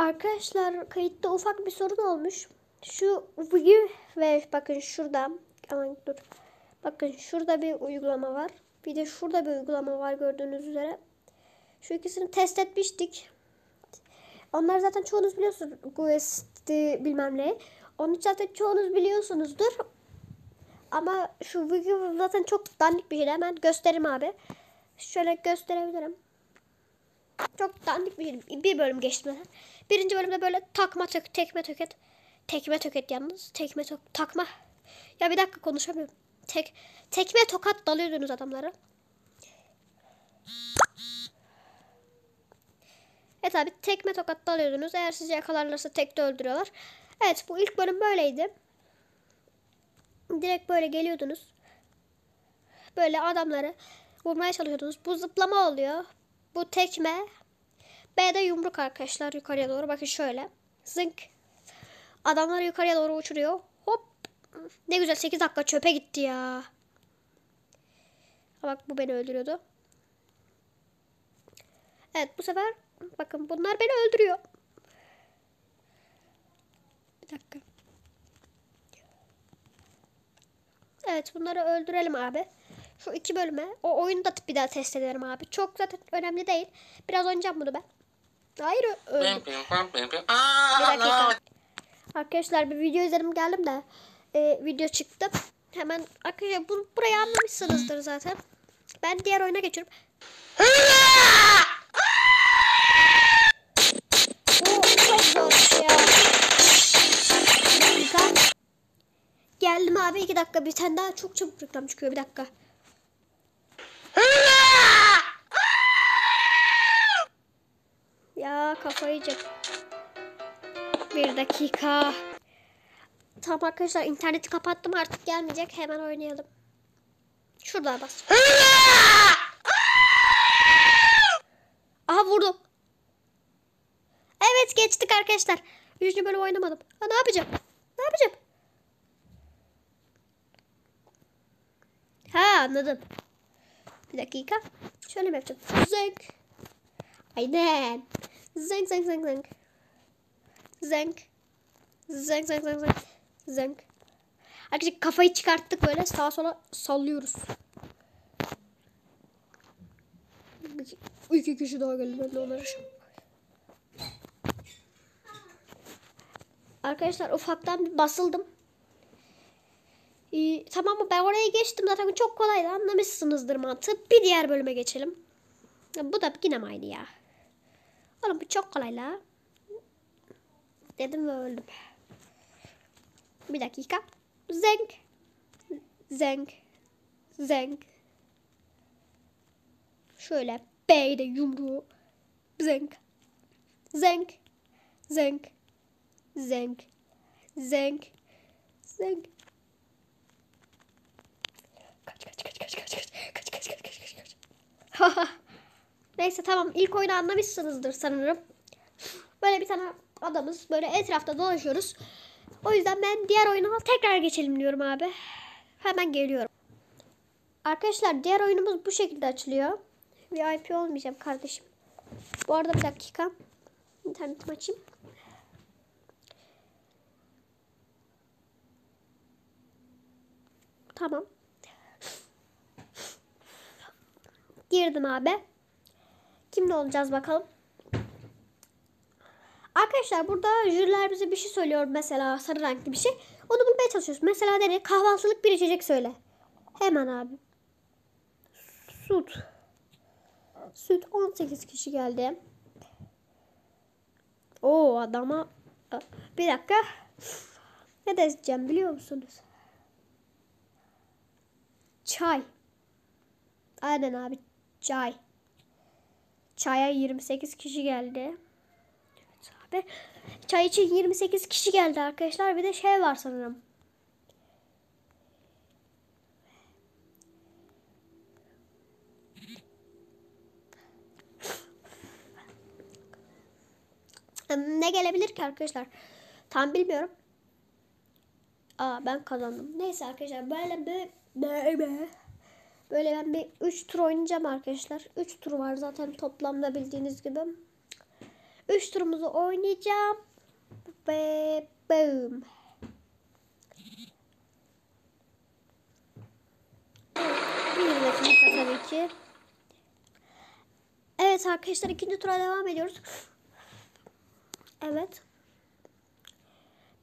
Arkadaşlar kayıtta ufak bir sorun olmuş. Şu Wii ve bakın şurada aman dur. Bakın şurada bir uygulama var. Bir de şurada bir uygulama var gördüğünüz üzere. Şu ikisini test etmiştik. Onlar zaten çoğunuz biliyorsunuz. Quest'i bilmem ne. Onu zaten çoğunuz biliyorsunuzdur. Ama şu video zaten çok dandik bir şey. Hemen göstereyim abi. Şöyle gösterebilirim. Çok dandik bir. Bir bölüm geçtim zaten. Birinci bölümde böyle takma tök, tekme töket. Tekme töket yalnız. Tekme tök, takma. Ya bir dakika konuşamıyorum. Tek, tekme tokat dalıyordunuz adamlara. Evet abi tekme tokat dalıyordunuz. Eğer sizi yakalarlarsa tekte öldürüyorlar. Evet bu ilk bölüm böyleydi. Direkt böyle geliyordunuz. Böyle adamları vurmaya çalışıyordunuz. Bu zıplama oluyor. Bu tekme. B'de yumruk arkadaşlar yukarıya doğru. Bakın şöyle. Zınk. Adamlar yukarıya doğru uçuruyor. Hop. Ne güzel 8 dakika çöpe gitti ya. Bak bu beni öldürüyordu. Evet bu sefer bakın bunlar beni öldürüyor. Bir dakika. Evet bunları öldürelim abi. Şu iki bölüme. O oyunu da bir daha test edelim abi. Çok zaten önemli değil. Biraz oynayacağım bunu ben. Hayır. Arkadaşlar bir video izledim geldim de e, video çıktı. Hemen arkadaşlar bu, burayı anlamışsınızdır zaten. Ben diğer oyuna geçiyorum. Dakika. Geldim abi iki dakika bir tane daha çok çabuk reklam çıkıyor bir dakika. Ya kafayı yiyeceğim. Bir dakika. Tamam arkadaşlar interneti kapattım artık gelmeyecek hemen oynayalım. Şurada bas. Aha vurdum. Evet geçtik arkadaşlar. Üçüncü bölüm oynamadım. Ha, ne yapacağım? Ne yapacağım? Ha anladım. Bir dakika. Şöyle mi yapacağım? Zeng. Aynen. Zeng zeng zeng zeng. Zeng. Zeng zeng zeng zeng. Zeng. Arkadaşlar kafayı çıkarttık böyle sağa sola sallıyoruz. İki, kişi daha geldi ben de onları şu- Arkadaşlar ufaktan basıldım. Ee, tamam mı? Ben oraya geçtim zaten çok kolaydı anlamışsınızdır mantığı. Bir diğer bölüme geçelim. Bu da yine aynı ya? Oğlum bu çok kolay la. Dedim ve öldüm. Bir dakika. Zenk. Zenk. Zenk. Şöyle B'de yumruğu. Zenk. Zenk. Zenk. Zenk. Zenk. Zenk. Kaç kaç kaç kaç kaç kaç kaç kaç kaç kaç kaç kaç. Haha. Neyse tamam ilk oyunu anlamışsınızdır sanırım. Böyle bir tane adamız böyle etrafta dolaşıyoruz. O yüzden ben diğer oyuna tekrar geçelim diyorum abi. Hemen geliyorum. Arkadaşlar diğer oyunumuz bu şekilde açılıyor. VIP olmayacağım kardeşim. Bu arada bir dakika. İnternetimi açayım. Tamam. Girdim abi. Kimle olacağız bakalım. Arkadaşlar burada jüriler bize bir şey söylüyor mesela sarı renkli bir şey. Onu bulmaya çalışıyoruz. Mesela ne? Kahvaltılık bir içecek söyle. Hemen abi. Süt. Süt 18 kişi geldi. O adama bir dakika. Ne diyeceğim biliyor musunuz? Çay. Aynen abi çay. Çaya 28 kişi geldi. Evet abi. Çay için 28 kişi geldi arkadaşlar. Bir de şey var sanırım. Ne gelebilir ki arkadaşlar? Tam bilmiyorum. Aa ben kazandım. Neyse arkadaşlar böyle bir böyle böyle ben bir 3 tur oynayacağım arkadaşlar. 3 tur var zaten toplamda bildiğiniz gibi. 3 turumuzu oynayacağım. Ve boom. Bir tabii ki. Evet arkadaşlar ikinci tura devam ediyoruz. Evet.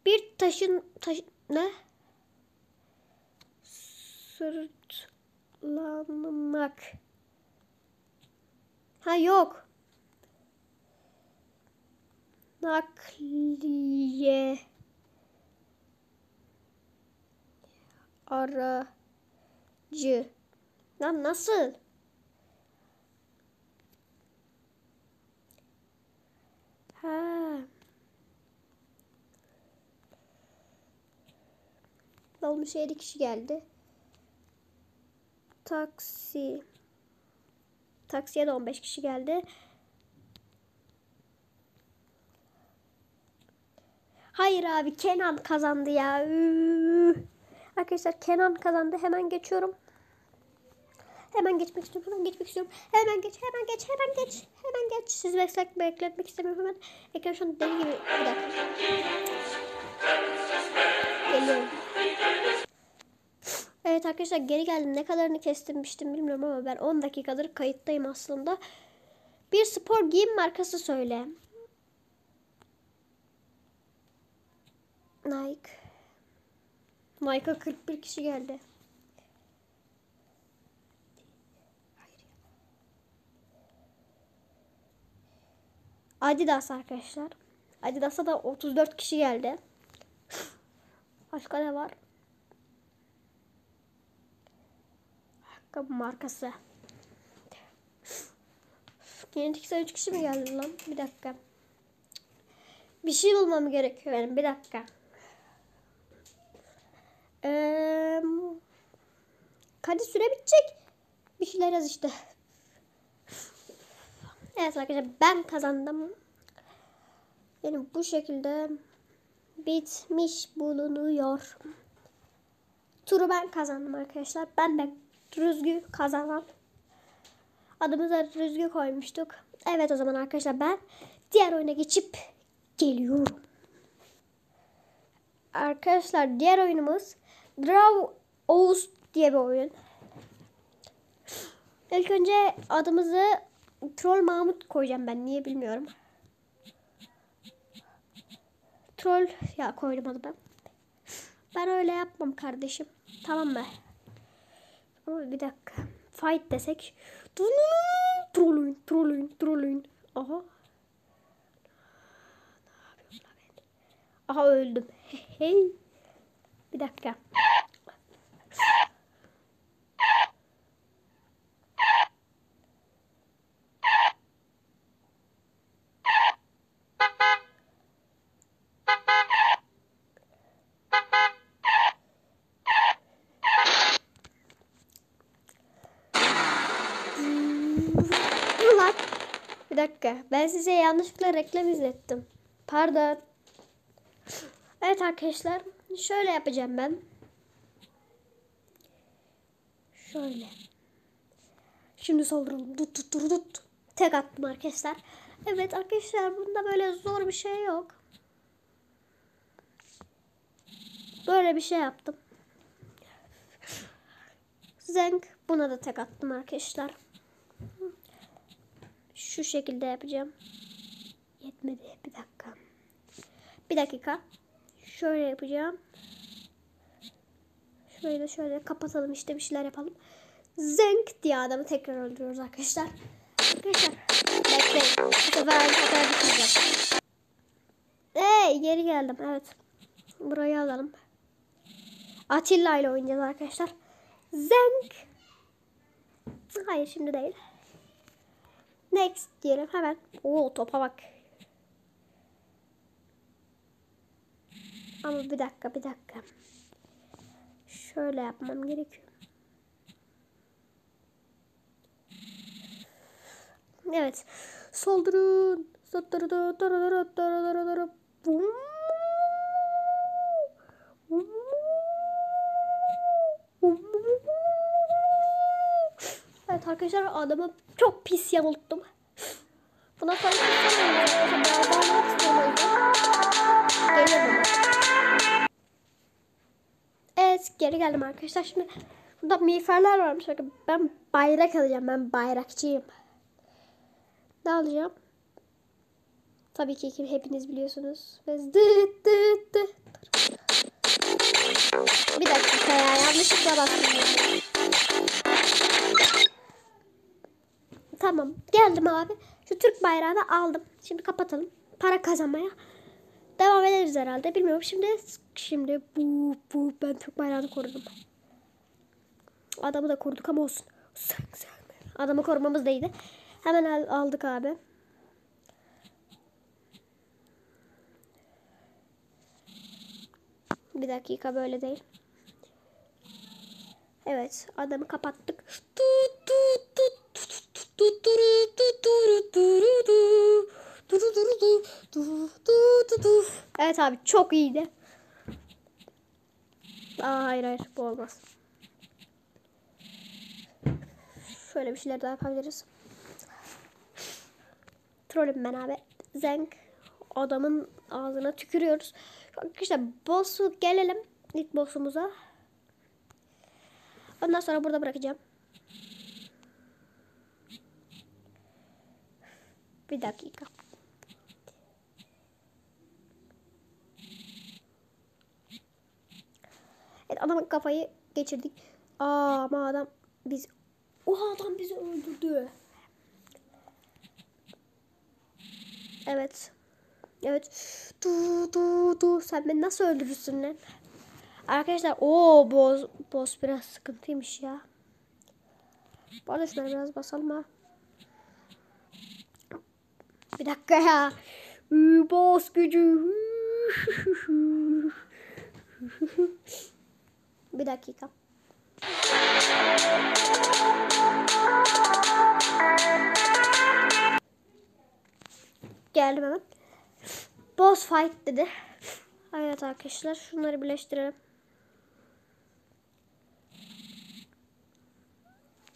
Bir taşın taş ne? Sırtlanmak. Ha yok. Nakliye aracı. Lan nasıl? Ha. Dolmuş 7 kişi geldi. Taksi. Taksiye de 15 kişi geldi. Hayır abi Kenan kazandı ya. Arkadaşlar Kenan kazandı. Hemen geçiyorum. Hemen geçmek istiyorum. Hemen geçmek istiyorum. Hemen geç. Hemen geç. Hemen geç. Hemen geç. Siz beklet, bekletmek istemiyorum. Hemen ekran şu an deli gibi. Bir dakika. Geliyorum. Evet arkadaşlar geri geldim. Ne kadarını kestirmiştim bilmiyorum ama ben 10 dakikadır kayıttayım aslında. Bir spor giyim markası söyle. Nike. Nike'a 41 kişi geldi. Adidas arkadaşlar. Adidas'a da 34 kişi geldi. Başka ne var? Ayakkabı markası. Genetikse 3 kişi mi geldi lan? Bir dakika. Bir şey bulmam gerekiyor benim. Bir dakika. Ee, hadi süre bitecek. Bir şeyler yaz işte. Evet arkadaşlar ben kazandım. Benim bu şekilde bitmiş bulunuyor. Turu ben kazandım arkadaşlar. Ben de Rüzgü kazanan. Adımıza Rüzgü koymuştuk. Evet o zaman arkadaşlar ben diğer oyuna geçip geliyorum. Arkadaşlar diğer oyunumuz Draw Oğuz diye bir oyun. İlk önce adımızı Troll Mahmut koyacağım ben. Niye bilmiyorum. Troll ya koydum adı ben. Ben öyle yapmam kardeşim. Tamam mı? Bir dakika. Fight desek. Trollün, trollün, trollün. Aha. Aha öldüm. Hey. Bir dakika. Bir dakika. Ben size yanlışlıkla reklam izlettim. Pardon. Evet arkadaşlar. Şöyle yapacağım ben. Şöyle. Şimdi saldıralım. Tut tut tut tut. Tek attım arkadaşlar. Evet arkadaşlar bunda böyle zor bir şey yok. Böyle bir şey yaptım. Zenk. Buna da tek attım arkadaşlar. Şu şekilde yapacağım. Yetmedi. Bir dakika. Bir dakika. Şöyle yapacağım. Şöyle şöyle kapatalım işte bir şeyler yapalım. Zenk diye adamı tekrar öldürüyoruz arkadaşlar. Arkadaşlar bekleyin. Bu sefer hataya düşmeyeceğim. Hey geri geldim evet. Burayı alalım. Atilla ile oynayacağız arkadaşlar. Zenk. Hayır şimdi değil. Next diyelim hemen. Oo topa bak. Ama bir dakika bir dakika. Şöyle yapmam gerekiyor. Evet. Saldırın. Arkadaşlar adamı çok pis yamulttum. Buna sonra. Evet geri geldim arkadaşlar. Şimdi burada miğferler varmış. Ben bayrak alacağım. Ben bayrakçıyım. Ne alacağım? Tabii ki hepiniz biliyorsunuz. Ve dıt dıt dıt. Bir dakika ya yanlışlıkla bastım. Tamam geldim abi. Şu Türk bayrağını aldım. Şimdi kapatalım. Para kazanmaya devam ederiz herhalde. Bilmiyorum. Şimdi şimdi bu bu ben Türk bayrağını korudum. Adamı da koruduk ama olsun. Adamı korumamız değildi. Hemen al- aldık abi. Bir dakika böyle değil. Evet adamı kapattık. Evet abi çok iyiydi. Aa, hayır hayır bu olmaz. Şöyle bir şeyler daha yapabiliriz. Trollüm ben abi. Zenk adamın ağzına tükürüyoruz. Arkadaşlar boss'u gelelim ilk boss'umuza. Ondan sonra burada bırakacağım. Bir dakika. Evet adamın kafayı geçirdik. Aa ama adam biz o adam bizi öldürdü. Evet. Evet. Du du du. Sen beni nasıl öldürürsün lan? Arkadaşlar o boz boz biraz sıkıntıymış ya. Bu arada biraz basalım ha. Bir dakika ya. Boss gücü. Bir dakika. Geldim hemen. Boss fight dedi. Evet arkadaşlar şunları birleştirelim.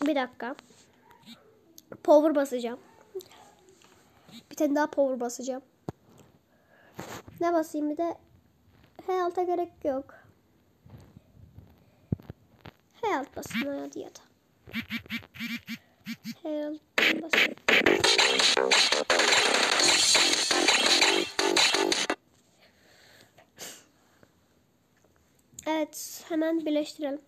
Bir dakika. Power basacağım. Bir tane daha power basacağım. Ne basayım bir de health'a gerek yok. Health hadi ya da. Health basayım. Evet hemen birleştirelim.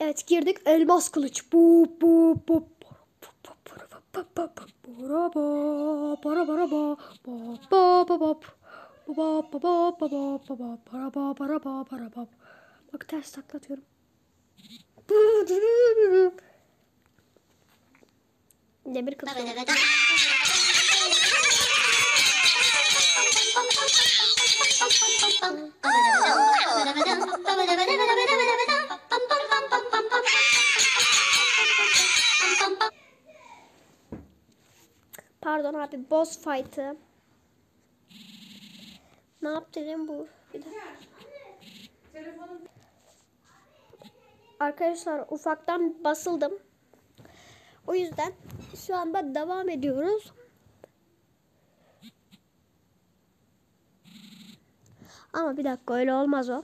Evet girdik elmas kılıç. Bu bu bu. Bak ters taklatıyorum. Demir kılıç pardon abi boss fight'ı ne yaptı lan bu bir. Arkadaşlar ufaktan basıldım. O yüzden şu anda devam ediyoruz. Ama bir dakika öyle olmaz o.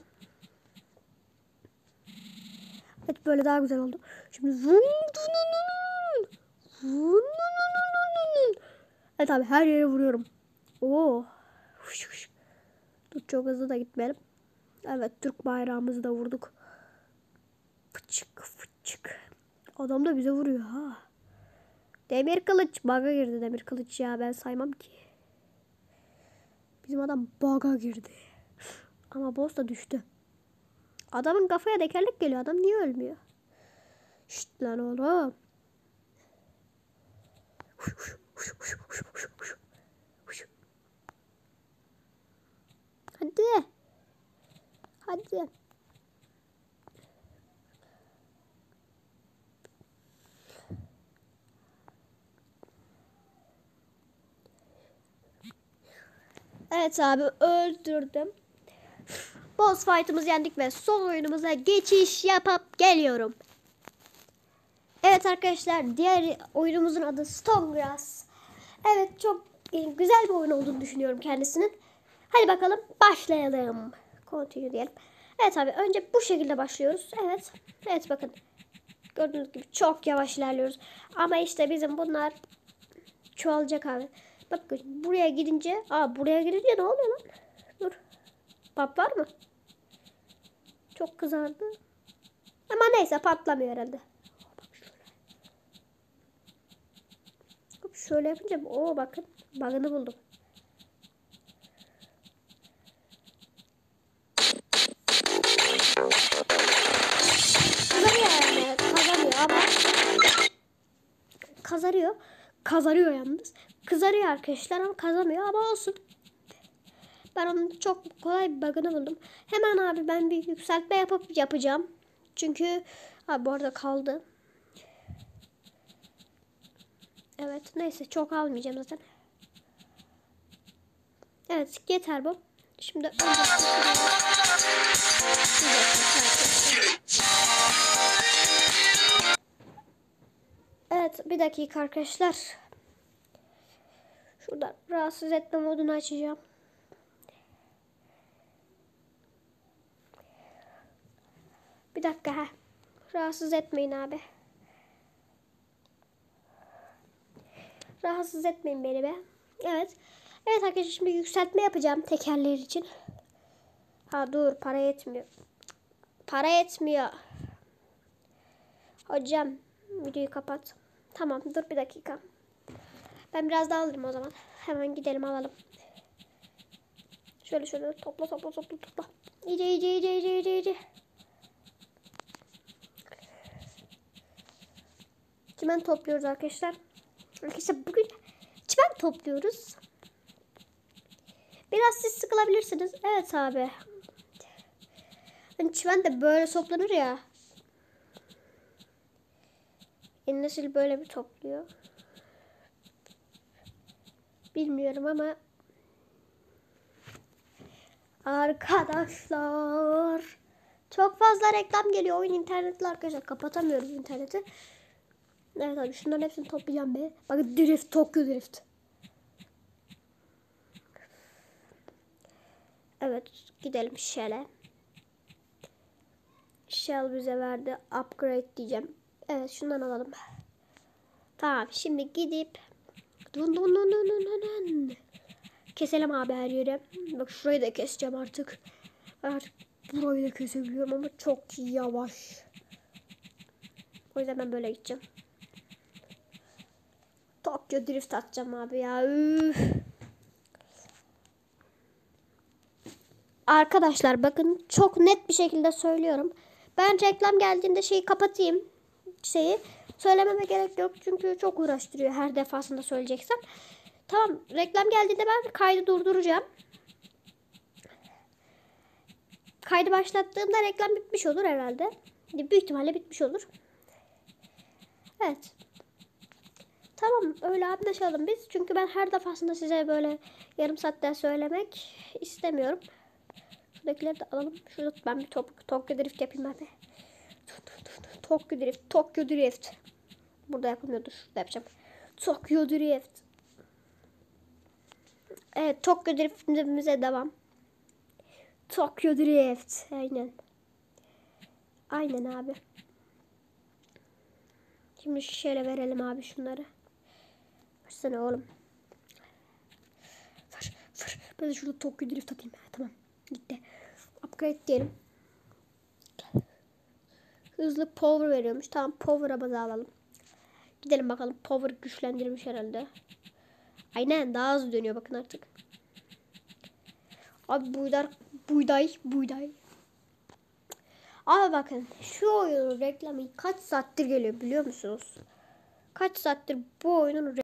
Evet böyle daha güzel oldu. Şimdi Evet abi her yere vuruyorum. Oo. Dur çok hızlı da gitmeyelim. Evet Türk bayrağımızı da vurduk. Fıçık fıçık. Adam da bize vuruyor ha. Demir kılıç. Baga girdi demir kılıç ya. Ben saymam ki. Bizim adam baga girdi. Ama boss da düştü. Adamın kafaya tekerlek geliyor. Adam niye ölmüyor? Şşt lan oğlum. Hadi. Hadi. Evet abi öldürdüm. Boss fight'ımızı yendik ve son oyunumuza geçiş yapıp geliyorum. Evet arkadaşlar diğer oyunumuzun adı Stonegrass. Evet çok e, güzel bir oyun olduğunu düşünüyorum kendisinin. Hadi bakalım başlayalım. Continue diyelim. Evet abi önce bu şekilde başlıyoruz. Evet. Evet bakın. Gördüğünüz gibi çok yavaş ilerliyoruz. Ama işte bizim bunlar çoğalacak abi. Bakın buraya gidince. Aa buraya gidince ne oluyor lan? Dur. Pap var mı? Çok kızardı. Ama neyse patlamıyor herhalde. Bak şöyle. Hop, Şöyle yapınca o bakın bug'ını buldum. Kazanıyor yani. Kazanıyor ama kazarıyor. Kazarıyor yalnız. Kızarıyor arkadaşlar ama kazamıyor ama olsun. Ben onun çok kolay bir bug'ını buldum. Hemen abi ben bir yükseltme yapıp yapacağım. Çünkü abi bu arada kaldı. Evet neyse çok almayacağım zaten. Evet yeter bu. Şimdi önce Evet bir dakika arkadaşlar. Şuradan rahatsız etme modunu açacağım. Bir dakika ha. Rahatsız etmeyin abi. Rahatsız etmeyin beni be. Evet. Evet arkadaşlar şimdi yükseltme yapacağım tekerler için. Ha dur para yetmiyor. Para yetmiyor. Hocam videoyu kapat. Tamam dur bir dakika. Ben biraz daha alırım o zaman. Hemen gidelim alalım. Şöyle şöyle topla topla topla topla. İyice iyice iyice iyice iyice iyice. Çimen topluyoruz arkadaşlar. Arkadaşlar bugün çimen topluyoruz. Biraz siz sıkılabilirsiniz. Evet abi. Hani çimen de böyle toplanır ya. Yeni nesil böyle bir topluyor. Bilmiyorum ama Arkadaşlar çok fazla reklam geliyor oyun internetli arkadaşlar kapatamıyoruz interneti. Evet abi şunların hepsini toplayacağım be. Bakın drift Tokyo drift. Evet gidelim Shell'e. Shell bize verdi upgrade diyeceğim. Evet şundan alalım. Tamam şimdi gidip dun dun dun dun dun dun. Keselim abi her yeri. Bak şurayı da keseceğim artık. Artık burayı da kesebiliyorum ama çok yavaş. O yüzden ben böyle gideceğim. Tokyo Drift atacağım abi ya. Üf. Arkadaşlar bakın çok net bir şekilde söylüyorum. Ben reklam geldiğinde şeyi kapatayım. Şeyi söylememe gerek yok. Çünkü çok uğraştırıyor her defasında söyleyeceksem. Tamam reklam geldiğinde ben kaydı durduracağım. Kaydı başlattığımda reklam bitmiş olur herhalde. Büyük ihtimalle bitmiş olur. Evet. Tamam öyle anlaşalım biz. Çünkü ben her defasında size böyle yarım saatte söylemek istemiyorum. Şuradakileri de alalım. Şurada ben bir top, Tokyo Drift yapayım abi. Tokyo Drift, Tokyo Drift. Burada yapılmıyordur. Şurada yapacağım. Tokyo Drift. Evet Tokyo Drift'imize devam. Tokyo Drift. Aynen. Aynen abi. Şimdi şöyle verelim abi şunları. Versene oğlum. Ver, ver. Ben de şurada Tokyo Drift atayım. Ha, tamam. Gitti. Upgrade diyelim. Hızlı power veriyormuş. Tamam power'a bazı alalım. Gidelim bakalım. Power güçlendirmiş herhalde. Aynen daha hızlı dönüyor bakın artık. Abi buğday, buğday, buğday. Abi bakın şu oyunun reklamı kaç saattir geliyor biliyor musunuz? Kaç saattir bu oyunun